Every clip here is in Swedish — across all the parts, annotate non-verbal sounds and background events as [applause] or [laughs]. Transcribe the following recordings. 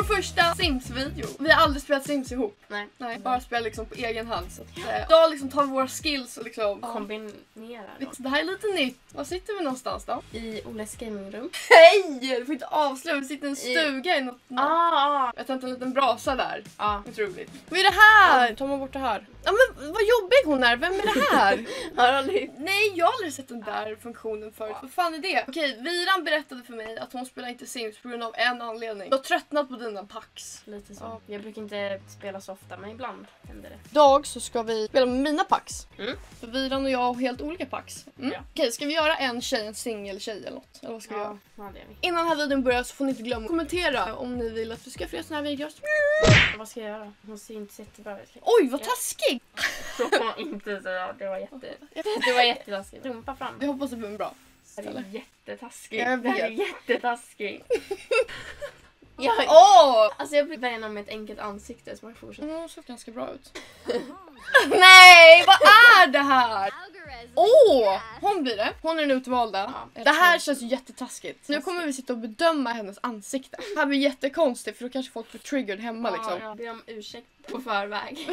Vår första Sims-video. Vi har aldrig spelat Sims ihop. Nej. Nej, bara spelat liksom på egen hand. Så att, eh, idag liksom tar vi våra skills och liksom... Kombinerar då. Det här är lite nytt. Var sitter vi någonstans då? I Oles gamingrum. Hej! Du får inte avslöja. Vi sitter i en stuga i något... Ah, ah. Jag tänkte en liten brasa där. ah. Otroligt. Vad är det här? Tar man bort det här? Ja men vad jobbig hon är. Vem är det här? [laughs] Har aldrig... Nej, jag har aldrig sett den där funktionen förut. Vad fan är det? Okej, Viran berättade för mig att hon spelar inte Sims på grund av en anledning. Jag har tröttnat på dina packs. Lite så. Ja. Jag brukar inte spela så ofta men ibland händer det. Idag så ska vi spela med mina packs. Mm. För Viran och jag har helt olika packs. Mm. Ja. Okej, ska vi göra en tjej, en singel-tjej eller något? Eller vad ska vi göra? Ja, det gör vi. Innan den här videon börjar så får ni inte glömma att kommentera om ni vill att vi ska göra såna här videos. Vad ska jag göra? Hon ser inte så jättebra ut. Oj, vad taskig! Så får man inte säga. Det var jätte... Det var jättetaskigt. Rumpa fram. Jag hoppas det blir bra. Det är jättetaskigt. Det här är jättetaskigt. [laughs] Jag, Åh! alltså jag blir vänner med ett enkelt ansikte så man fortsätter. Mm, såg ganska bra ut. [laughs] [laughs] Nej, vad är det här? Åh! hon blir det. Hon är den utvalda. Ja. det här känns ju jättetaskigt. Nu kommer vi sitta och bedöma hennes ansikte. Det här blir jättekonstigt för då kanske folk blir triggered hemma liksom. Ja, ber om ursäkt på förväg.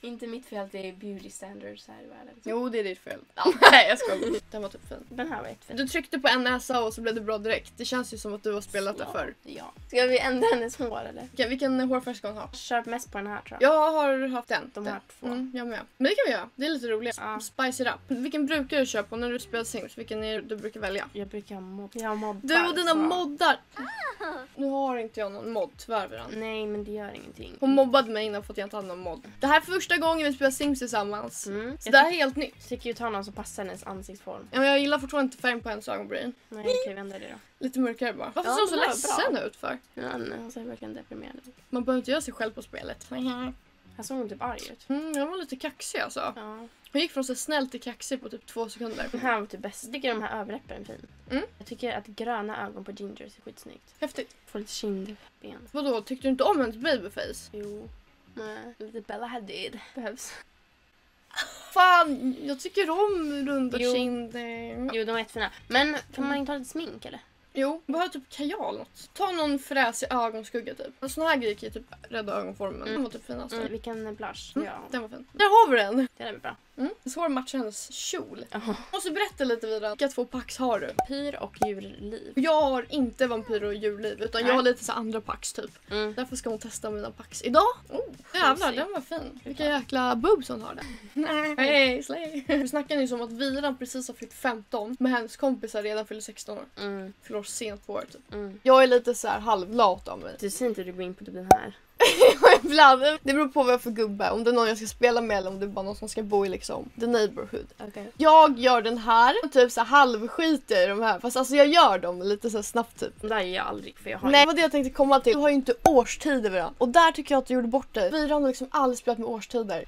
[laughs] inte mitt fel att det är beauty standards här i världen. Jo, det är ditt fel. [laughs] Nej, jag skojar. Den var typ fin. Den här var jättefin. Du tryckte på en näsa och så blev det bra direkt. Det känns ju som att du har spelat det förr. Ja. Ska vi ändra hennes hår eller? Okej, vilken hårfärg ska hon ha? Kör mest på den här tror jag. Jag har haft den. De här två. Mm, jag med. Men det kan vi göra. Det är lite roligt. Ja. Spice it up. Vilken brukar du köpa när du spelar Sims? Vilken är du brukar välja? Jag brukar mod. Jag moddar. Du och dina så. moddar! Nu har inte jag någon mod tyvärr Viran. Nej men det gör ingenting. Hon mobbade mig innan för att jag inte hade någon mod. Det här är första gången vi spelar Sims tillsammans. Mm. Så Jag det här är helt nytt. ty- tycker ju ta någon som passar hennes ansiktsform. Ja, men jag gillar fortfarande inte färgen på hennes ögonbryn. Nej okej vi ändrar det då. Lite mörkare bara. Varför Ja, ser hon så ledsen bra. ut för? Ja, nej, hon ser verkligen deprimerad ut. Man behöver inte göra sig själv på spelet. [laughs] Här såg hon typ arg ut. Mm, jag var lite kaxig alltså. Ja. Hon gick från så snäll till kaxig på typ två sekunder. Den här var typ bäst. Jag tycker de här överläppen är fin. Mm. Jag tycker att gröna ögon på Ginger ser skitsnyggt. Häftigt. Får lite kindben. Vadå, tyckte du inte om hennes babyface? Jo. Nej, lite Bella Hadid behövs. Fan, jag tycker om runda Jo. kinder. Jo, de är jättefina. Men kan man inte ha lite smink eller? Jo, behöver typ kajal något. Ta någon fräsig ögonskugga typ. Såna här grejer kan ju typ rädda ögonformen. Den var typ finast. Mm, vilken blush. Mm, Ja, Den var fin. Där har vi den! det är bra. Mm. Hennes kjol. Jag måste berätta lite vidare. Vilka två pax har du? Pyr och djurliv. Jag har inte vampyr och djurliv utan jag Nej. har lite så andra pax typ. Mm. Därför ska hon testa mina pax idag. Oh, jävlar, den var fin. Vilka jäkla boobs hon har där. [laughs] Nej, hey, slay. Vi snackade nyss om att Viran precis har fyllt 15 men hennes kompisar redan fyller 16 år. Mm. Fyller sent på året typ. Mm. Jag är lite så här halvlat av mig. Du ser inte du går in på typ den här. [laughs] Ibland. Det beror på vad jag för gubbe. Om det är någon jag ska spela med eller om det är bara någon som ska bo i liksom the neighborhood. Okej. Jag gör den här och typ så här halvskiter i de här. Fast alltså jag gör dem lite så snabbt typ. Det där gör jag aldrig för jag har Nej, det var det jag tänkte komma till. Du har ju inte årstider varandra. Och där tycker jag att du gjorde bort dig. Vi har liksom aldrig spelat med årstider.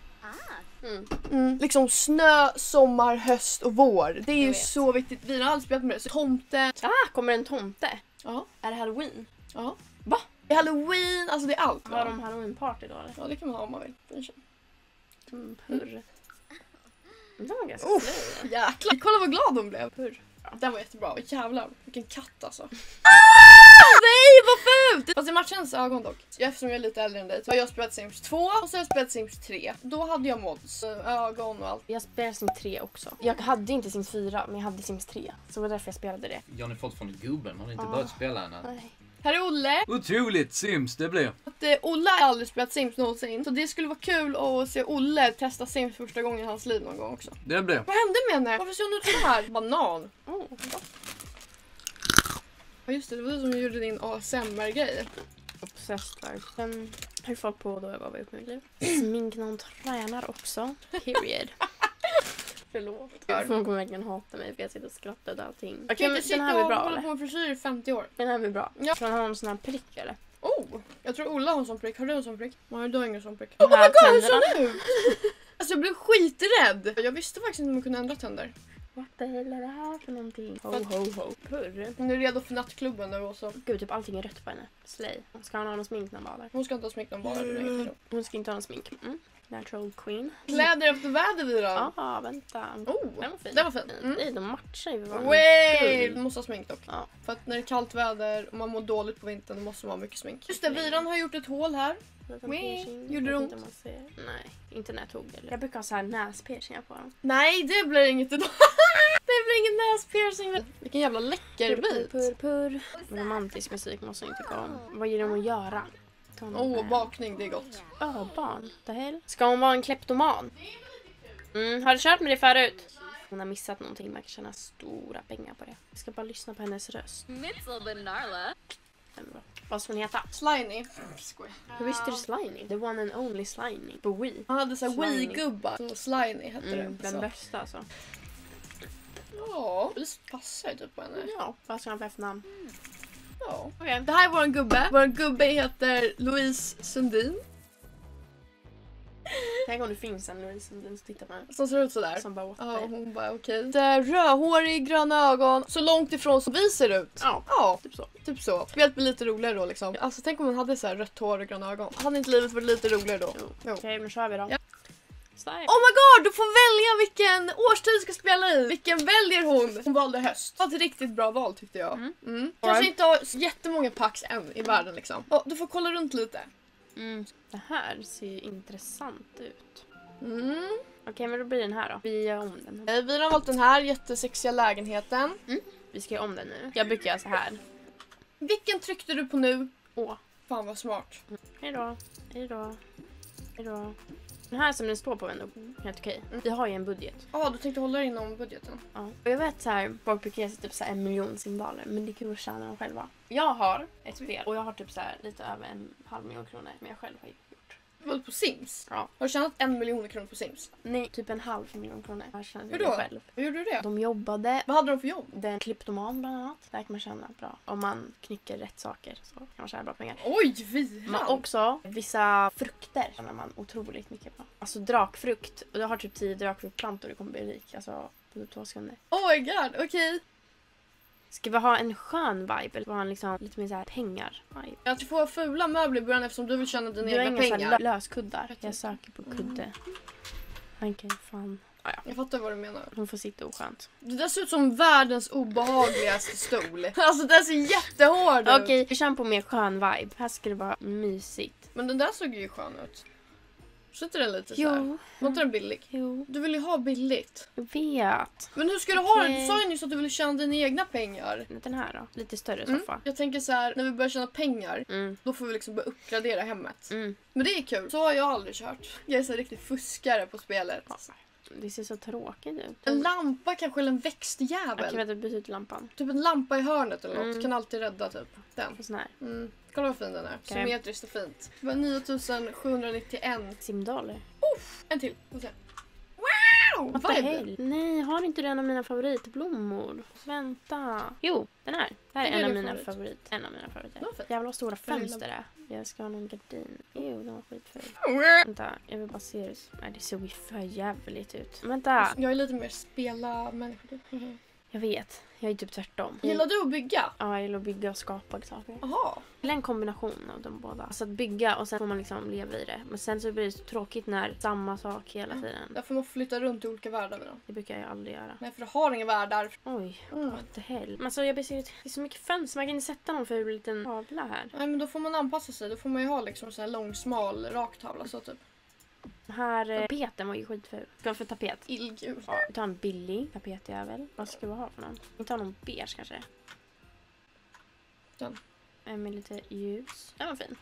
Mm. Mm. Liksom snö, sommar, höst och vår. Det är ju vet. så viktigt. Vi har aldrig spelat med det. Så tomte. Ah, kommer en tomte? Ja. Är det halloween? Ja. Va? Det är halloween, alltså det är allt. Har de halloween-party då eller? Ja det kan man ha om man vill. Mm, purr. Den var ganska Uff. slö. Jäklar, kolla vad glad hon blev. Purr. Den var jättebra. Jävlar, vilken katt alltså. [laughs] Nej vad fult! Fast det matchar hennes ögon dock. Jag, eftersom jag är lite äldre än dig så har jag spelat Sims 2 och så har jag spelat Sims 3. Då hade jag mods, ögon och allt. Jag spelade Sims 3 också. Jag hade inte Sims 4 men jag hade Sims 3. Så det var därför jag spelade det. Jag har ni fått från gubben, har ni inte Ja. börjat spela än? än? Nej. Här är Olle. Otroligt Sims det blir. Att, eh, Olle har aldrig spelat Sims någonsin. Så det skulle vara kul att se Olle testa Sims första gången i hans liv någon gång också. Det blir. Vad hände med henne? Varför ser hon ut så här? Banan. Oh. Ja just det, det var du som gjorde din ASMR-grej. Obsessed var. Sen höll folk på då jag var i mitt liv. Smink någon tränar också. Period. [laughs] Förlåt. Folk kommer verkligen hata mig för jag sitter och skrattar åt allting. Okej Kan inte den här sitta blir och bra hålla eller? på med frisyr i 50 år. Den här blir bra. Ja. Ska han ha en sån här prick eller? Oh! Jag tror Ola har en sån prick. Har du en sån prick? Nej, du har ingen sån prick. Oh my god, hur ser den ut? [laughs] Alltså jag blev skiträdd! Jag visste faktiskt inte om man kunde ändra tänder. Vart Vad är det här för någonting? Ho, ho, ho. Purr. Hon är redo för nattklubben nu och så. Gud, typ allting är rött på henne. Slay. Ska hon ha någon smink när hon badar? Hon ska inte ha smink någon bara. Mm. Hon ska inte ha någon smink. Mm. Natural queen. Kläder efter väder Viran. Ja, ah, vänta. Oh, Den var fin. den var fin. Mm. Nej, de matchar ju varandra. Way! Du måste ha smink dock. Ja. För att när det är kallt väder och man mår dåligt på vintern då måste man ha mycket smink. Just det, Viran har gjort ett hål här. Wee. Gjorde det ont? inte om man ser. Nej, inte när jag tog det. Jag brukar ha så här näspiercingar på dem. Nej, det blir inget idag. [laughs] det blir ingen näspiercing. Vilken jävla läcker bit. Purr, purr. Romantisk musik måste jag inte tycka om. Vad ger de att göra? Åh, här. bakning, det är gott. Örbarn? The hell? Ska hon vara en kleptoman? Mm, har du kört med det förut? Hon har missat någonting, man kan tjäna stora pengar på det. Jag ska bara lyssna på hennes röst. Den. Vad ska hon heta? Sliny. Skoj. Hur visste du Sliny? The one and only Sliny. På Wii. Han hade såhär. Wii-gubbar. Så Sliny hette Mm, det. den Så. bästa alltså. Ja, det passar ju typ på henne. Ja, vad ska han för efternamn? Ja. Okej. Det här är våran gubbe. Våran gubbe heter Louise Sundin. Tänk om det finns en Louise som som tittar på henne. Som ser ut sådär. Som bara Ja, the- hon bara okej. Okay. Rödhårig, gröna ögon. Så långt ifrån som vi ser ut. Ja, Ja, typ så. typ så. Spelet blir lite roligare då liksom. Alltså tänk om hon hade så här rött hår och gröna ögon. Hade inte livet varit lite roligare då? Jo. Jo. Okej, nu kör vi då. Ja. Stark. Oh my god, du får välja vilken årstid du ska spela i. Vilken väljer hon? Hon valde höst. Det var ett riktigt bra val tyckte jag. Mm. Mm. Kanske inte har jättemånga packs än i världen liksom. Ja, du får kolla runt lite. Mm. Det här ser ju intressant ut. Mm. Okej, men då blir den här då. Vi gör om den. Eh, Vi har valt den här jättesexiga lägenheten. Vi ska göra om den nu. Jag brukar göra så här. Vilken tryckte du på nu? Åh. Fan vad smart. Hej då. Hej då. Den här som den står på är ändå helt okej. Vi har ju en budget. Ja, du tänkte hålla dig inom budgeten. Ja. Och jag vet så här, folk brukar ge sig typ så här en miljon simdaler men det är kul att tjäna dem själva. Jag har ett spel och jag har typ så här lite över en halv miljon kronor som jag själv har gjort. Väl på Sims? Ja. Har du tjänat en miljon kronor på Sims? Nej, typ en halv miljon kronor. Jag tjänade Hur det då? själv. Hur gjorde du det? De jobbade. Vad hade de för jobb? Den klipptoman bland annat. Där kan man tjäna bra. Om man knycker rätt saker så kan man tjäna bra pengar. Oj, Men viran! också vissa frukter tjänar man otroligt mycket på. Alltså drakfrukt. Och jag har typ 10 drakfruktplantor och kommer bli rik. Alltså på två sekunder. Oh my god, okej. Ska vi ha en skön vibe eller ska vi ha en liksom lite mer så här pengar vibe? Jag tror får fula möbler i början eftersom du vill tjäna dina Du har egna inga så här pengar. lö- löskuddar. Jag söker på kudde. Okej, fan. Ah, ja. Jag fattar vad du menar. Hon får sitta oskönt. Det där ser ut som världens obehagligaste stol. [laughs] Alltså den ser jättehård ut. Okej, vi kör på mer skön vibe. Här ska det vara mysigt. Men den där såg ju skön ut. Så inte den lite såhär? Jo, Var inte den billig? jo, Du vill ju ha billigt. jag vet. Men hur ska du ha den? Du sa ju nyss att du ville tjäna dina egna pengar. Den här då? Lite större Mm. soffa. Jag tänker så här, när vi börjar tjäna pengar, Mm. då får vi liksom börja uppgradera hemmet. Mm. Men det är kul. Så har jag aldrig kört. Jag är så riktigt fuskare på spelet. Ja, Det ser så tråkigt ut. En lampa kanske eller en växtjävel. vänta, byt ut lampan. Typ en lampa i hörnet eller något. Mm. Kan alltid rädda typ den. Sån här. Mm. Kolla vad fin den är. Okej. Symmetriskt och fint. Det var 9791. Simdaler. En till. Får se. Wow! Vibe. hell? Nej, har inte du en av mina favoritblommor? Vänta. Jo, den här. Det här är är en av mina favorit. favorit. En av mina favoriter. Jävlar vad stora fönster det är. Jag ska ha någon gardin. Jo, den var skitful. Vänta, jag vill bara se det. Nej, det såg ju för jävligt ut. Vänta, Jag är lite mer spela-människa. typ. Jag vet. Jag är typ tvärtom. Gillar du att bygga? Ja, jag gillar att bygga och skapa saker. Jaha. Gillar en kombination av de båda. Alltså att bygga och sen får man liksom leva i det. Men sen så blir det så tråkigt när samma sak hela tiden. Där får man flytta runt i olika världar med dem. Det brukar jag aldrig göra. Nej, för du har inga världar. Oj, Mm. what the hell. Men alltså jag blir så, det är så mycket fönster. Man kan inte sätta någon ful liten tavla här. Nej, men då får man anpassa sig. Då får man ju ha liksom så här lång, smal, rak tavla så typ. Den här eh, tapeten var ju skitful. Ska jag få tapet? Illgul. Ja, vi tar en billig tapetjävel. Vad ska vi ha för någon? Vi tar någon beige kanske. Den. En med lite ljus. Den var fin.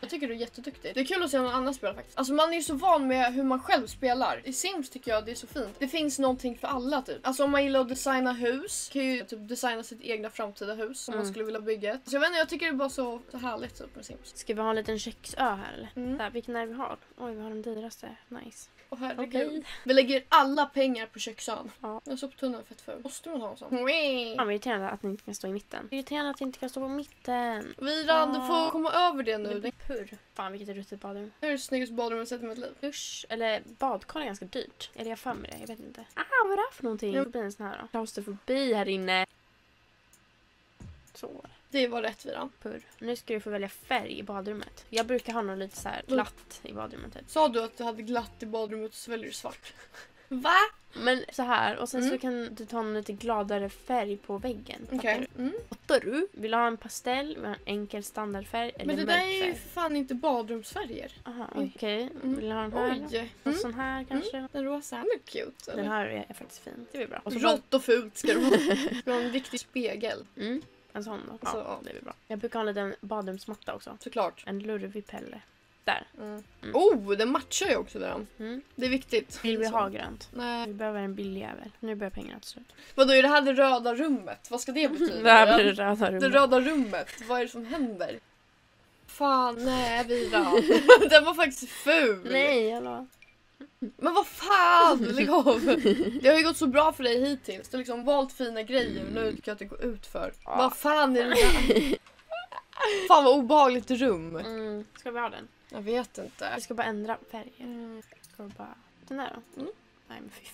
Jag tycker du är jätteduktig. Det är kul att se någon annan spela faktiskt. Alltså man är ju så van med hur man själv spelar. I Sims tycker jag det är så fint. Det finns någonting för alla typ. Alltså om man gillar att designa hus kan ju typ designa sitt egna framtida hus om man Mm. skulle vilja bygga ett. Så jag vet inte, jag tycker det är bara så, så härligt typ med Sims. Ska vi ha en liten köksö här eller? Mm. Där, vilken är vi har? Oj, vi har den dyraste. Nice. Och herregud. Okej. Vi lägger alla pengar på köksön. Ja. Den soptunnan är fett ful. Måste man ha en sån? Fan vad irriterande att ni inte kan stå i mitten. Irriterande att ni inte kan stå på mitten. Viran, du får komma över det nu. Det purr. Fan vilket ruttet badrum. Det är det snyggaste badrummet jag sett i mitt liv. Dusch, eller badkar är ganska dyrt. Eller jag har för mig det, jag vet inte. Ah, vad är det här för någonting? Det blir en sån här då. Klaustrofobi här inne. Så, Det var rätt Viran. purr. Nu ska du få välja färg i badrummet. Jag brukar ha något lite så här glatt i badrummet typ. Sa du att du hade glatt i badrummet och så väljer du svart? [laughs] Va? Men så här, och sen så Mm. kan du ta en lite gladare färg på väggen. Okej. Du? Mm. Fattar du? Vill du ha en pastell, vill du ha en enkel standardfärg eller Men det där är ju fan inte badrumsfärger. Aha, okej. Mm. Vill du ha den här? Oj! Och Mm. sån här kanske? Den rosa, den är cute. Den Eller? här är, är faktiskt fin. Det blir bra. Så Rått och fult ska vara. Ska du ha en riktig spegel. En sån då. Ja, Så, ja. det blir bra. Jag brukar ha en liten badrumsmatta också. Såklart. En lurvig pelle. Där. Mm. Mm. Oh, den matchar ju också den. Mm. Det är viktigt. Vill vi Så. ha grönt? Nej. Vi behöver en billig jävel. Nu börjar pengarna ta slut. Vadå, är det här det röda rummet? Vad ska det [laughs] betyda? Det här blir det röda Det rummet. röda rummet, vad är det som händer? Fan, nej Vira. [laughs] Den var faktiskt ful. Nej, hallå. Men vad fan, lägg [laughs] av. Det har ju gått så bra för dig hittills. Du har liksom valt fina grejer och nu tycker jag att det går ut för. Ja. Vad fan är det där? [laughs] Fan vad obehagligt rum. Mm. Ska vi ha den? Jag vet inte. Vi ska bara ändra färger. Ska vi bara... Den där då? Mm. Nej men fy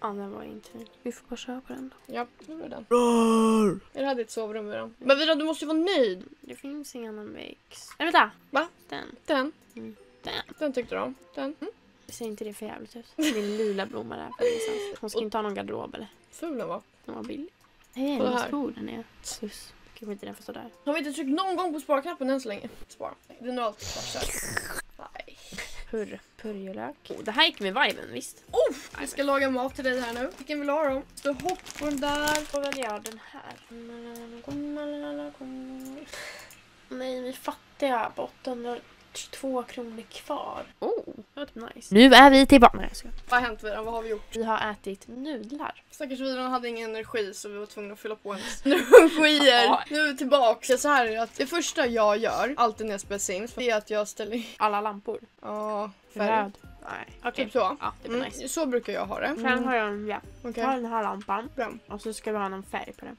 fan, den var inte. Vi får bara köra på den då. Ja, nu är det den. Är det här ditt sovrum Vira? Men Vira, du måste ju vara nöjd. Det finns ingen annan väx. Nej vänta! Va? Den. Den. Mm. Den. Den tyckte du om. Den. Mm. Ser inte det för jävligt ut? Det är en lila blomma där. Hon ska inte ha någon garderob eller? Ful den var. Den var billig. Nej, Kolla vad här. stor den är. Sus. Gud inte den får stå där. Har vi inte tryckt någon gång på sparknappen än så länge? Spara. Det är nog alltid svartkär. Nej. Purr. Purjolök. Oh, det här gick med viben visst? Oh, vi ska laga mat till dig här nu. Vilken vill du ha då? Står hopp på den där. Då väljer jag den här. Nej, vi fattiga. På 822 kronor kvar. Oh, det var typ nice. Nu är vi tillbaka. Nej, jag. Vad har hänt Viran? Vad har vi gjort? Vi har ätit nudlar. Stackars Viran hade ingen energi så vi var tvungna att fylla på hennes [laughs] energier. [laughs] Nu är vi tillbaka. Så här är det att det första jag gör, alltid när jag spelar Sims, är att jag ställer. Alla lampor. Ja, färg. Röd. Nej, okej. Typ så. Ja, det blir Mm, nice. så brukar jag ha det. Sen har jag en, ja, Okej. jag har den här lampan. Bra. Och så ska vi ha någon färg på den.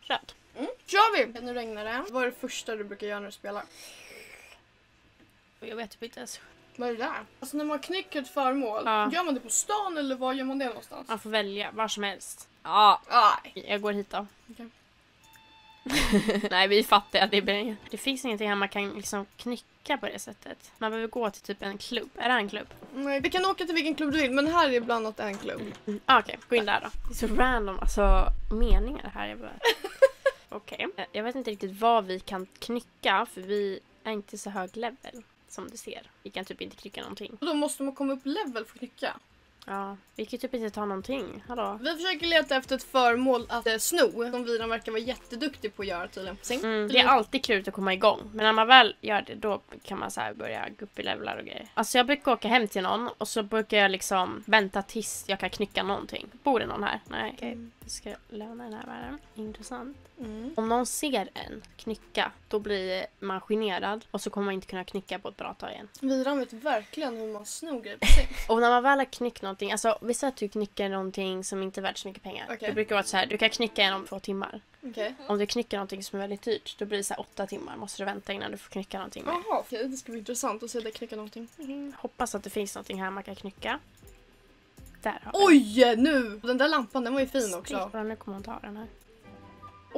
Röd. Mm. kör vi! Nu regnar det. Vad är det första du brukar göra när du spelar? Jag vet typ inte ens. Vad är det där? Alltså när man knycker ett föremål, Ja. gör man det på stan eller var gör man det någonstans? Man får välja var som helst. Ja. Nej. Jag går hit då. Okej. [laughs] Nej, vi är fattiga. Det, blir... det finns ingenting här man kan liksom knycka på det sättet. Man behöver gå till typ en klubb. Är det här en klubb? Nej, vi kan åka till vilken klubb du vill men här är bland annat en klubb. Ah, Okej, gå in där då. Det är så random alltså, meningar här. Jag bara... [laughs] Okej. Eh, Jag vet inte riktigt vad vi kan knycka för vi är inte så hög level som du ser. Vi kan typ inte knycka någonting. Och då måste man komma upp level för att knycka. Ja, vi kan typ inte ta någonting. Hallå? Vi försöker leta efter ett föremål att eh, sno som Viran verkar vara jätteduktig på att göra tydligen. Mm, det är alltid klurigt att komma igång. Men när man väl gör det då kan man så här börja gå upp i levlar och grejer. Alltså jag brukar åka hem till någon och så brukar jag liksom vänta tills jag kan knycka någonting. Bor det någon här? Nej. Okej, vi ska lämna den här världen. Intressant. Mm. Om någon ser en knycka, då blir man generad och så kommer man inte kunna knycka på ett bra tag igen. Viran vet verkligen hur man snor grejer på [laughs] sin. Och när man väl har knyckt någonting, alltså vi säger att du knycker någonting som inte är värt så mycket pengar. Okej. Det brukar vara så här, du kan knycka en om två timmar. Okej. Om du knycker någonting som är väldigt dyrt, då blir det så åtta timmar. Måste du vänta innan du får knycka någonting mer. Jaha, okej. Det ska bli intressant att se dig knycka någonting. Mm, hoppas att det finns någonting här man kan knycka. Där har vi Oj, nu! Den där lampan den var ju fin också. Nu kommer hon ta den här.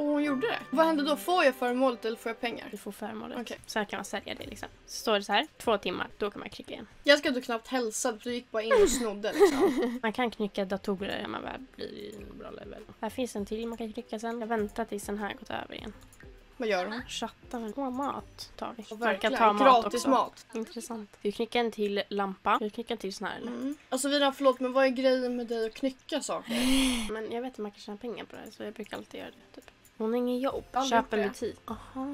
Och hon gjorde det. Vad händer då? Får jag föremålet eller får jag pengar? Du får föremålet. Okej. Så här kan man sälja det liksom. Så står det så här, två timmar, då kan man knycka igen. Jag ska inte knappt hälsa, du gick bara in och snodde liksom. [laughs] Man kan knycka datorer när man väl blir i en bra level. Här finns en till man kan knycka sen. Jag väntar tills den här gått över igen. Vad gör hon? Chatta med Åh, mat tar vi. Man kan ta mat gratis också. mat. Intressant. Vi knycker en till lampa. Vi knycker en till sån här eller? Mm. Alltså Viran, förlåt men vad är grejen med dig att knycka saker? Men jag vet att man kan tjäna pengar på det här, så jag brukar alltid göra det. Typ. Hon har ingen jobb. Aldrig Köp en butik. Aha.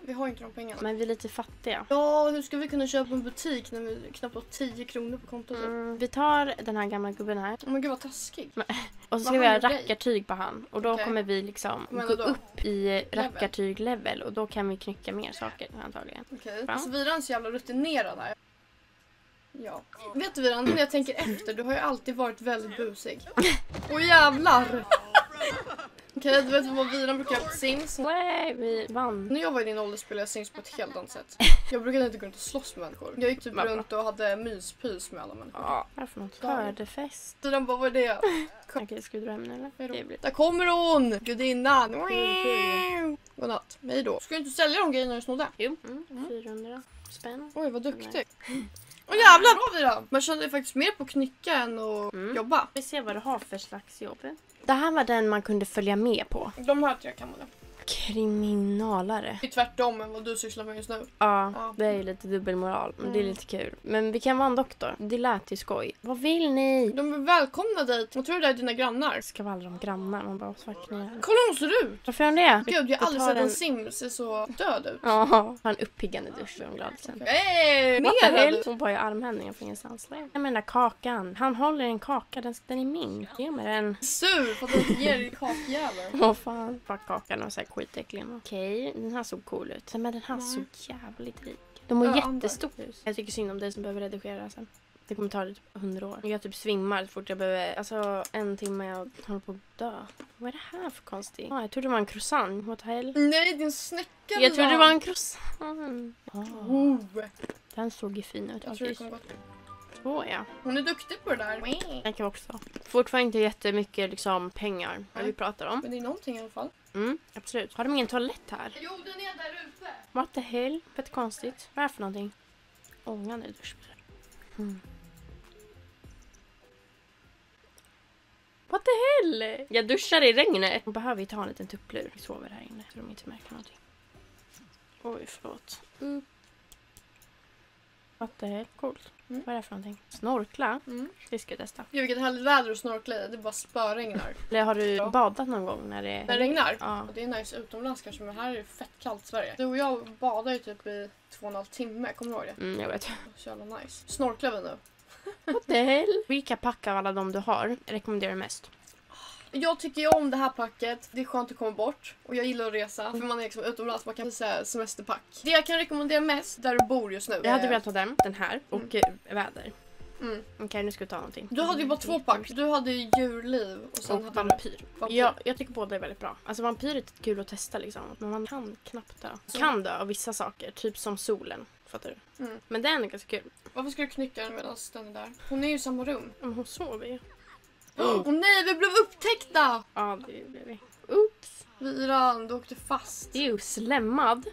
Vi har inte de pengarna. Men vi är lite fattiga. Ja, hur ska vi kunna köpa en butik när vi knappt har 10 kronor på kontot? Mm, vi tar den här gamla gubben här Oh men gud vad taskig. [laughs] och så ska vi dig? rackartyg på han. Och då Okej. kommer vi liksom gå då? upp i rackartyg-level och då kan vi knycka mer saker antagligen. Okej. Va? Alltså Viran är så jävla rutinerad här. Ja. Vet du Viran, när jag tänker efter, du har ju alltid varit väldigt busig. [laughs] Åh jävlar! Okej, du vet vad Viran brukar göra på Sims? Nej, vi vann. När jag var i din ålder spelade jag Sims på ett helt annat sätt. [laughs] Jag brukade inte gå runt och slåss med människor. Jag gick typ bra. runt och hade myspys med alla människor. Ja. För något? Skördefest. Viran bara, vad är det? [laughs] Okej, ska vi dra hem nu eller? Hej då. Det blir... Där kommer hon! Gudinnan! Godnatt. Hej då. Ska du inte sälja de grejerna du snodde? Jo, mm. 400 spänn. Oj, vad duktig. Åh jävlar, bra Vira! Man kände ju faktiskt mer på att knycka än att Mm. jobba. Vi ser vad du har för slags jobb. Det här var den man kunde följa med på. De här tre kan man det. Kriminalare. Det är tvärtom än vad du sysslar med just nu. Ja, Ja. det är ju lite dubbelmoral. Men det är Mm. lite kul. Men vi kan vara en doktor. Det lät ju skoj. Vad vill ni? De är välkomna dit. Jag tror det är dina grannar. Skvallra om grannar. Man bara, fuck ni Kolla hur hon ser ut! Varför gör hon det? Gud, jag har aldrig sett en Sims se så död ut. Ja, har en uppiggande dusch är hon glad sen. Hey, mer Hon bara, jag armhävningar från ingenstans. Nej men den där kakan. Han håller en kaka. Den, den är min. Ge mig den. Sur för att du inte ger dig kakjävel. [laughs] Vad fan. Fuck kakan och så här skitäcklig. Okej, den här såg cool ut. Men den här Nej. såg jävligt rik. De har Ja, jättestort hus. Jag tycker synd om dig som behöver redigera sen. Det kommer ta typ hundra år. Jag typ svimmar så fort jag behöver, alltså en timme jag håller på att dö. Vad är det här för konstigt? Ah, jag trodde det var en croissant. What the hell? Nej, din snäcka Jag trodde det var en croissant. Ah, Oh, den såg ju fin ut jag tror det kommer gå. Så ja. Hon är duktig på det där. Den kan också. Fortfarande inte jättemycket liksom pengar när vi pratar om. Men det är någonting i alla fall. Mm, absolut. Har de ingen toalett här? Jo, den är där ute. What the hell? Fett konstigt. Vad är det för någonting? Ångan i duschbrädan. Mm. What the hell? Jag duschar i regnet. Man behöver ju ta en liten tupplur. Vi sover här inne så de inte märker någonting. Oj, förlåt. Mm. What the hell? Coolt. Mm. Vad är det för någonting? Snorkla? Mm. Det ska jag testa. Gud, vilket härligt väder att snorkla i. Det bara spöregnar. [laughs] Eller har du badat någon gång när det... När det regnar. Ja. Och det är nice utomlands kanske, men här är det fett kallt i Sverige. Du och jag badade ju typ i två och en halv timme, kommer du ihåg det? Mm, jag vet. Så jävla nice. Snorklar vi nu? What the hell? Vilka pack av alla de du har rekommenderar du mest? Jag tycker ju om det här packet. Det är skönt att komma bort. Och jag gillar att resa. För man är liksom utomlands, man kan säga semesterpack. Det jag kan rekommendera mest, där du bor just nu. Jag hade velat ha den, den här och eh, väder. Mm. Okej, nu ska vi ta någonting. Du hade ju bara två pack. Du hade ju djurliv och sen Och hade vampyr. du vampyr. Ja, jag tycker båda är väldigt bra. Alltså vampyr är kul att testa liksom. Men man kan knappt dö. Så- Kan dö av vissa saker, typ som solen. Fattar du? Mm. Men den är ganska kul. Varför ska du knycka den medan den är där? Hon är ju i samma rum. Men hon sover ju. Åh nej, vi blev upptäckta! Ja, det blev vi. Oops! Viran, du åkte fast. Ew, slemmad.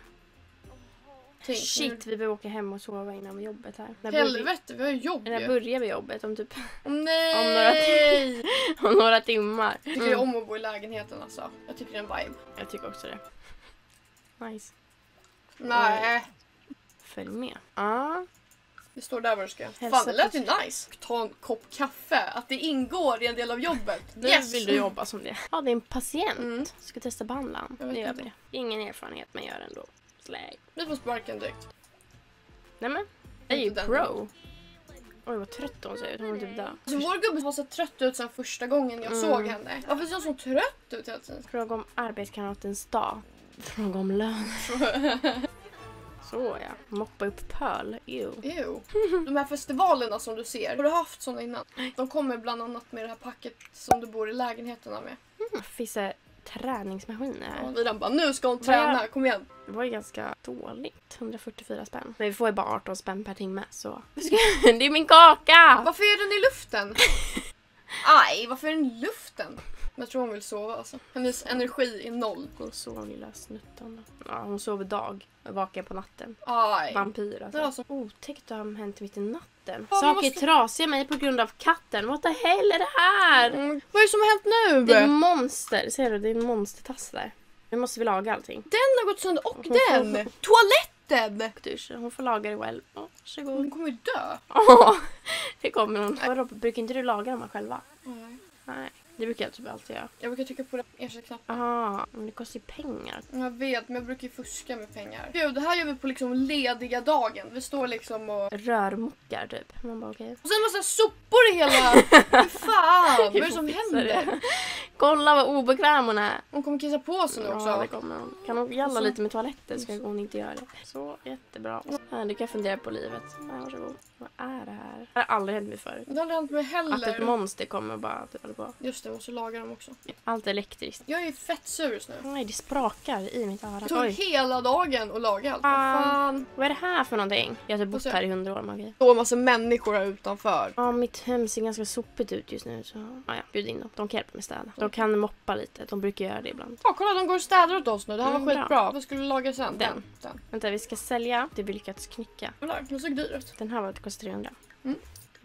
Tänk, Shit, vi behöver åka hem och sova innan jobbet här. När Helvete, vi har jobb När börjar vi jobbet? Om typ Åh nej! Om några [laughs] om några timmar. Jag tycker Mm. om att bo i lägenheten alltså. Jag tycker det är en vibe. Jag tycker också det. Nice. Nej, Följ med. Ja. Det står där vad du ska. Hälsa Fan, det lät ju nice. Ta en kopp kaffe, att det ingår i en del av jobbet. [laughs] Nu yes! vill du jobba som det. Ja, det är en patient. Mm. Ska testa behandla han. Jag vet Det gör vi. Ingen erfarenhet men gör ändå. Släg. Vi får sparken direkt. Nej men. Jag är ju pro. Oj vad trött hon ser ut. Hon är typ död. Alltså, vår gubbe har sett trött ut sen första gången jag Mm. såg henne. Varför ser hon så trött ut hela tiden? Fråga om arbetskamratens dag. Fråga om lön. [laughs] Så ja. Moppa upp pöl. Ew. Ew. De här festivalerna som du ser, har du haft såna innan? De kommer bland annat med det här packet som du bor i lägenheterna med. Finns det träningsmaskiner här? Och Viran bara, nu ska hon träna, kom igen. Det var ju ganska dåligt. 144 spänn. Men vi får ju bara 18 spänn per timme så. [laughs] Det är min kaka! Varför är den i luften? [laughs] Aj, varför är den i luften? Jag tror hon vill sova alltså. Hennes energi är noll. Hon sov lilla snuttan. Ja, hon sover dag. och Vakar på natten. Aj. Vampyr alltså. Det var så- Otäckt att ha hänt mitt i natten. Ja, Saker måste- trasiga mig på grund av katten. What the hell är det här? Mm. Vad är det som har hänt nu? Det är monster. Ser du? Det är en monstertass där. Nu måste vi laga allting. Den har gått sönder och Hon får- den! Toaletten! Dusch. Hon får laga det själv. Oh, varsågod. Hon kommer ju dö. Åh, [laughs] det kommer hon. Vadå, brukar inte du laga dem här själva? Nej. Nej, det brukar jag typ alltid göra. Jag brukar trycka på ersättarknappen. Ah, men det kostar ju pengar. Jag vet, men jag brukar ju fuska med pengar. Gud, det här gör vi på liksom lediga dagen. Vi står liksom och... Rörmokar typ. Man bara okej. Och sen massa sopor i hela... [laughs] Fy fan! Vad är det som händer? det. Kolla vad obekväm hon är. Hon kommer kissa på sig nu också. Ja, det kommer hon. Kan hon jalla så- lite med toaletten ska hon inte göra det. Så, jättebra. Ja, du kan fundera på livet. Ja, varsågod. Vad är det här? Det har aldrig hänt mig förut. Det har aldrig hänt mig Att ett heller. monster kommer och bara typ, håller på. Just det, måste laga dem också. Allt elektriskt. Jag är fett sur just nu. Nej, det sprakar i mitt öra. Det tog Oj. hela dagen att laga allt. Vad Fan. fan. Vad är det här för någonting? Jag har typ bott här i hundra år, Maggie. Det står en massa människor här utanför. Ja, mitt hem ser ganska sopigt ut just nu. Så ja, ja, bjud in dem. De kan hjälpa mig städa. De kan moppa lite. De brukar göra det ibland. Ja, kolla de går och städar åt oss nu. Det här var Mm, bra. skitbra. Vad skulle du laga sen? Den. Den. Vänta, vi ska sälja det vi lyckats knycka. Kolla, den såg dyr ut. Den här var kostar 300. Mm.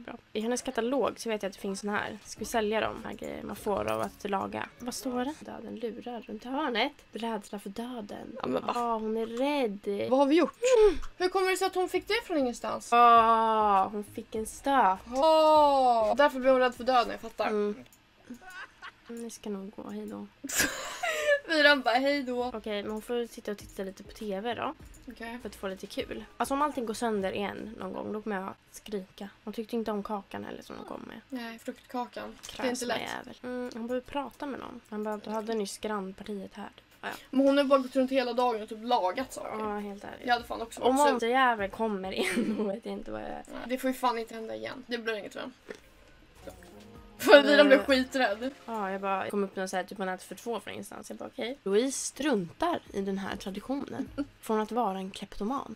Bra. I hennes katalog så vet jag att det finns såna här. Ska vi sälja de här grejer man får av att laga? Vad står det? Döden lurar runt hörnet. Rädsla för döden. Ja, men va? Ja, hon är rädd. Vad har vi gjort? Hur kommer det sig att hon fick det från ingenstans? Åh, hon fick en stöt. Åh, därför blev hon rädd för döden, jag fattar. Mm. Nu ska nog gå, hej då. [laughs] Myran bara hej då. Okej, men hon får sitta och titta lite på TV då. Okej. För att få lite kul. Alltså om allting går sönder igen någon gång, då kommer jag skrika. Hon tyckte inte om kakan heller som hon kom med. Nej, fruktkakan. det är inte lätt. jävel. Mm, hon behöver prata med någon. Han bara, du hade nyss grannpartiet här. Ja, ja. Men hon har bara gått runt hela dagen och typ lagat saker. ja helt ärligt. Jag hade fan också Om monsterjävel kommer igen, [laughs] då vet jag inte vad jag är. Nej, Det får ju fan inte hända igen. Det blir inget vän. För Myran blev skiträdd. Ja, jag bara kom upp med så här, typ man äter för två från ingenstans. Jag bara okej. Louise struntar i den här traditionen. [laughs] Från att vara en kleptoman.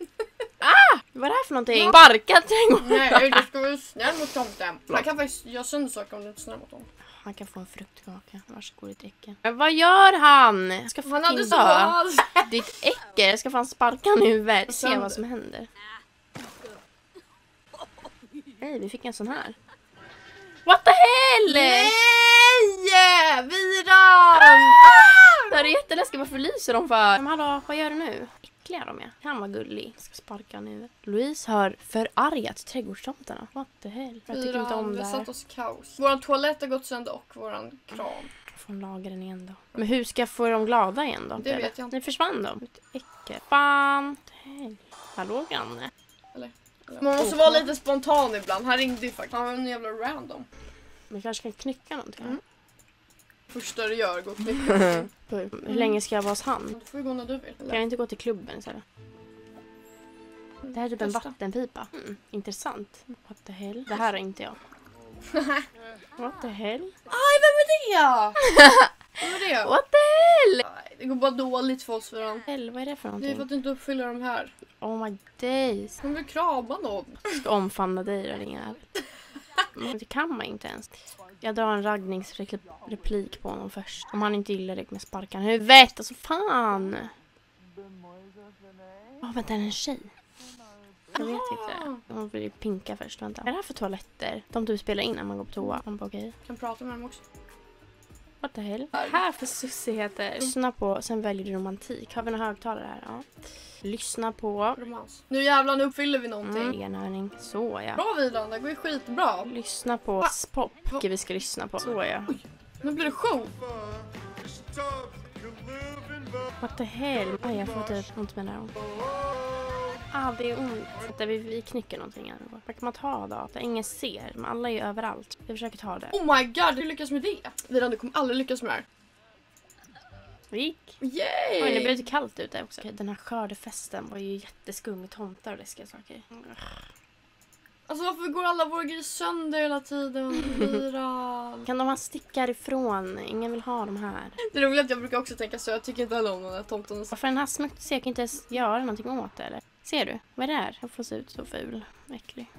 Ah! Vad är det här för någonting? Sparka trädgården! Nej, du ska vara snäll mot tomten. Han kan faktiskt göra sönder saker om du inte är snäll mot honom. Han kan få en fruktkaka. Varsågod ditt äckel. Men vad gör han? Jag ska Han hade så... dö. Ditt äckel! Jag ska fan sparka honom i huvudet. Se vad som händer. Nej, vi fick en sån här. What the hell! Nej! Viran! Det här är jätteläskigt. Varför lyser de för? Men hallå, vad gör du nu? Äckliga de är. Han var gullig. Jag ska sparka huvudet. Louise har förargat trädgårdstomterna. What the hell? Jag tycker inte om vi det har här. satt oss i kaos. Våran toalett har gått sönder och våran kran. Laga den igen då? Men hur ska jag få dem glada igen då? Det vet jag inte. Nu försvann de. Äckel. Fan. Hallå granne. Man måste vara lite spontan ibland. Han ringde ju faktiskt. Han var en jävla random. Vi kanske kan knycka någonting. Mm. Första du gör, gå och knycka. [laughs] Hur länge ska jag vara hos han? Du får ju gå när du vill. Kan jag inte gå till klubben istället? Det här är typ en Testa. vattenpipa. Mm, intressant. What the hell? Det här är inte jag. [laughs] What the hell? Aj, vem är det? [laughs] Det? What the hell? Det går bara dåligt för oss för hell? Vad är det för Det är för någonting? att du inte uppfyller de här. Oh my days. Hon vill krama någon. Ska omfamna dig då din jävel. Det kan man inte ens. Jag drar en raggningsreplik på honom först. Om han inte gillar det kommer jag sparka honom i huvudet. Alltså fan! Åh vänta, är det en tjej? Jag vet inte. Hon vill ju pinka först. Vänta. Vad är det här för toaletter? De du spelar in när man går på toa. Man bara okej. Kan prata med dem också. What the hell? Vad här för sussigheter? Lyssna på, sen väljer du romantik. Har vi några högtalare här? Ja. Lyssna på. Romans. Nu jävlar, nu uppfyller vi någonting. Mm. Enhörning. Så ja. Bra Vilan, det går ju skitbra. Lyssna på pop. Vilket vi ska lyssna på. Så ja. Nu blir det show. What the hell? Aj, jag får typ ont med näron. Ah, det är ont. Vänta, vi, vi knycker någonting här. Vad kan man ta då? Där ingen ser, men alla är ju överallt. Vi försöker ta det. Oh my god, hur lyckas med det? Vilan, du kommer aldrig lyckas med det här. Det gick. Yay! Oj, det blev lite kallt ute också. Okej, den här skördefesten var ju jätteskum med tomtar och läskiga saker. Alltså varför går alla våra grejer sönder hela tiden? Viran. [laughs] Kan de ha stick härifrån? Ingen vill ha de här. Det roliga är att jag brukar också tänka så. Jag tycker inte heller om den här tomten. Varför den här smutsig? Jag kan inte ens göra någonting åt det eller? Ser du? Vad är det här? Jag får se ut så ful. Äcklig.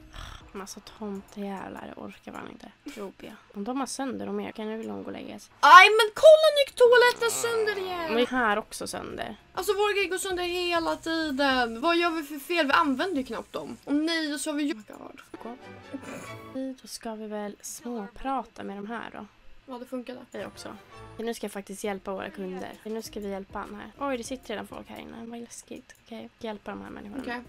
Massa tomtejävlar. Jag orkar fan inte. Jobbiga. Om de har sönder dem mer kan jag väl gå och lägga sig. Aj men kolla nu gick toaletten sönder Men igen! det här också sönder. Alltså våra grejer går sönder hela tiden. Vad gör vi för fel? Vi använder ju knappt dem. Och nej, så har vi ju... Oh. Då ska vi väl småprata med de här då. Ja, det funkade. Vi också. Nu ska jag faktiskt hjälpa våra kunder. Nu ska vi hjälpa han här. Oj, det sitter redan folk här inne. Vad läskigt. Okej, hjälpa de här människorna. Okej.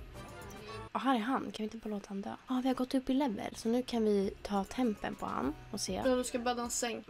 Och här är han. Kan vi inte bara låta han dö? Ja, vi har gått upp i level. Så nu kan vi ta tempen på han och se. Ja, du ska bädda en säng.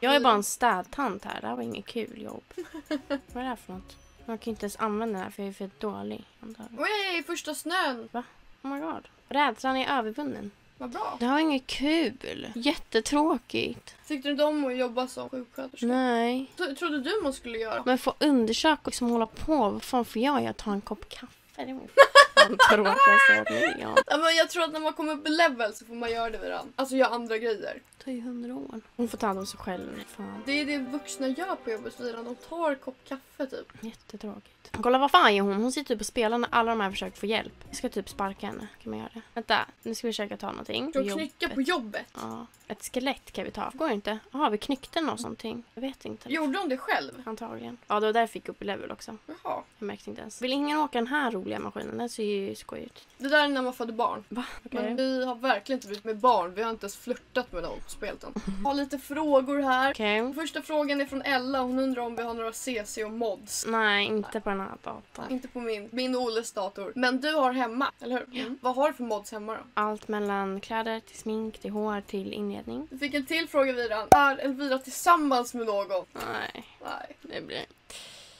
Jag är bara en städtant här. Det här var inget kul jobb. [laughs] Vad är det här för något? Jag kan inte ens använda den här för jag är för dålig. antar jag. Oj, första snön! Oh my god. Rädslan är övervunnen. Vad bra. Det var inget kul. Jättetråkigt. Tyckte du inte om att jobba som sjuksköterska? Nej. Så, trodde du man skulle göra? Men få undersöka och liksom hålla på. Vad fan får jag göra? Ta en kopp kaffe? Det var [laughs] fan tråkigaste jag varit med om. Ja, men jag tror att när man kommer upp i level så får man göra det vid den. Alltså göra andra grejer. Det tar ju hundra år. Hon får ta hand om sig själv. Fan. Det är det vuxna gör på jobbet vid. De tar en kopp kaffe typ. Jättetråkigt. Kolla vad fan gör hon? Hon sitter typ och spelar när alla de här försöker få hjälp. Jag ska typ sparka henne. Kan man göra det? Vänta, nu ska vi försöka ta någonting. De knycka på jobbet. Ja, ett skelett kan vi ta. Går inte. Jaha, vi knyckte något någonting. Jag vet inte. Gjorde de det själv? Antagligen. Ja, det var där jag fick upp i level också. Jaha. Jag märkte inte ens. Vill ingen åka den här roliga maskinen? Den ser ju skoj ut. Det där är när man födde barn. Va? Men vi har verkligen inte blivit med barn. Vi har inte ens flörtat med någon på spelet än. Jag [laughs] har lite frågor här. Okej. Första frågan är från Ella. Hon undrar om vi har några CC och mods. Nej, inte på den här datorn. Inte på min, min och Olles dator. Men du har hemma, eller hur? Ja. Vad har du för mods hemma då? Allt mellan kläder till smink till hår till inredning. Du fick en till fråga Viran. Är Elvira tillsammans med någon? Nej, Nej. det blir...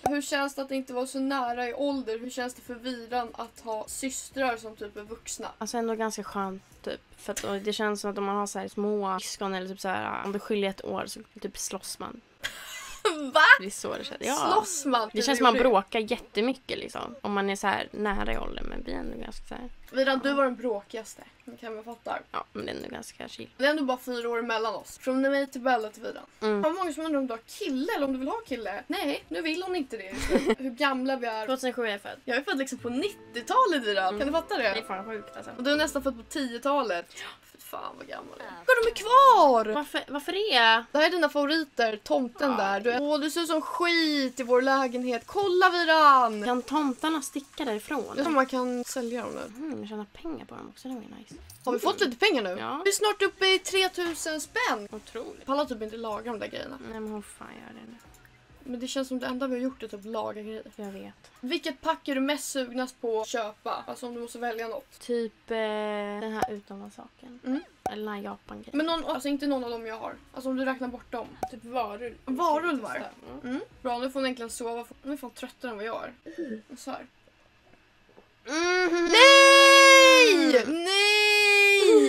Hur känns det att inte vara så nära i ålder? Hur känns det för Viran att ha systrar som typ är vuxna? Alltså ändå ganska skönt typ. För att det känns som att om man har så här små syskon eller typ så här om det skiljer ett år så typ slåss man. [laughs] Va? Det är så det känns. Ja. Slåss man? Det känns som man bråkar jättemycket liksom. Om man är så här nära i åldern men blir ändå ganska så här. Du var den bråkigaste. Det kan man fatta. Ja, men det är ändå ganska chill. Det är ändå bara fyra år mellan oss. Från mig till Bella till Viran. Mm. Har många som undrar om du har kille eller om du vill ha kille? Nej, nu vill hon inte det. [laughs] Hur gamla vi är. 2007 är jag född. Jag är född liksom på 90-talet Viran. Kan du fatta Det är det? fan sjukt alltså. Och du är nästan född på 10-talet. Fy fan vad gammal du är. Kolla de är kvar! Varför, varför det? Det här är dina favoriter. Tomten Ja. där. Du, är... Åh, du ser ut som skit i vår lägenhet. Kolla Viran! Kan tomtarna sticka därifrån? Jag tror man kan sälja dem nu. Mm, tjäna pengar på dem också, det var nice. Har vi fått lite pengar nu? Ja. Vi är snart uppe i 3000 spänn. Otroligt. Pallar typ inte laga de där grejerna. Nej men hur fan gör det nu? Men det känns som det enda vi har gjort är typ laga grejer. Jag vet. Vilket pack är du mest sugnast på att köpa? Alltså om du måste välja något. Typ eh, den här utomlandssaken. Mm. Eller den här Japan-grejen. Men någon, alltså inte någon av dem jag har. Alltså om du räknar bort dem. typ varulv. Varulvar? Mm. Bra, nu får hon egentligen sova. Hon är fan tröttare än vad jag är. Så här. Mm. Nej! Nej!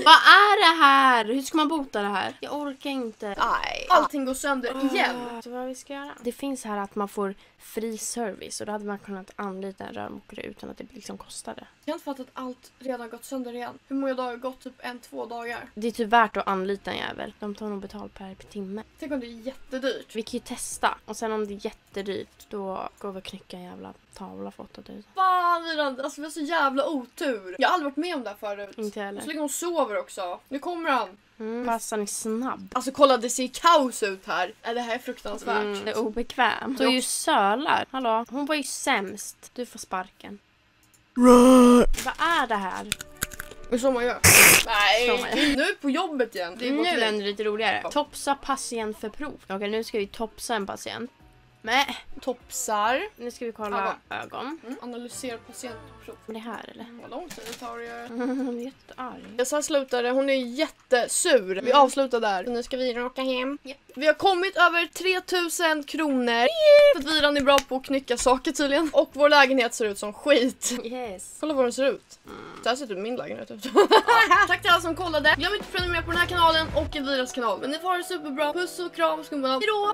Vad är det här? Hur ska man bota det här? Jag orkar inte. Nej. Allting går sönder igen. Ah, Så vad vi ska göra? Det finns här att man får fri service och då hade man kunnat anlita en rörmokare utan att det liksom kostade. Jag har inte fattat att allt redan gått sönder igen. Hur många dagar har gått? Typ en, två dagar. Det är typ värt att anlita en jävel. De tar nog betalt per timme. Tänk om det är jättedyrt. Vi kan ju testa och sen om det är jättedyrt då går vi och knycka en jävla tavla för 8000. Fan Viran, alltså vi har så jävla otur. Jag har aldrig varit med om det här förut. Inte jag Och så heller. ligger hon sover också. Nu kommer han. Mm. Passan är snabb. Alltså kolla det ser kaos ut här. Det här är fruktansvärt. Mm, det är obekvämt. Du är ju sölar. Hallå, hon var ju sämst. Du får sparken. Vad är det här? Det är så man gör. Nej, Så man gör. nu är vi på jobbet igen. Det är Nu är det lite roligare. Topsa patient för prov. Okej, nu ska vi topsa en patient. Men Topsar. nu ska vi kolla ögon. Mm. Analysera patientprov. Det här eller? Vad lång tid det tar att göra. Hon är jättearg. Så här slutar det. Hon är jättesur. Vi avslutar där. Så nu ska vi åka hem. Vi har kommit över 3000 kronor. För att Viran är bra på att knycka saker tydligen. Och vår lägenhet ser ut som skit. Yes. Kolla vad den ser ut. Så här ser typ min lägenhet ut. [laughs] Tack till alla som kollade. Glöm inte att prenumerera på den här kanalen och Elviras kanal. Men ni får ha det superbra. Puss och kram skumbanan. Hejdå!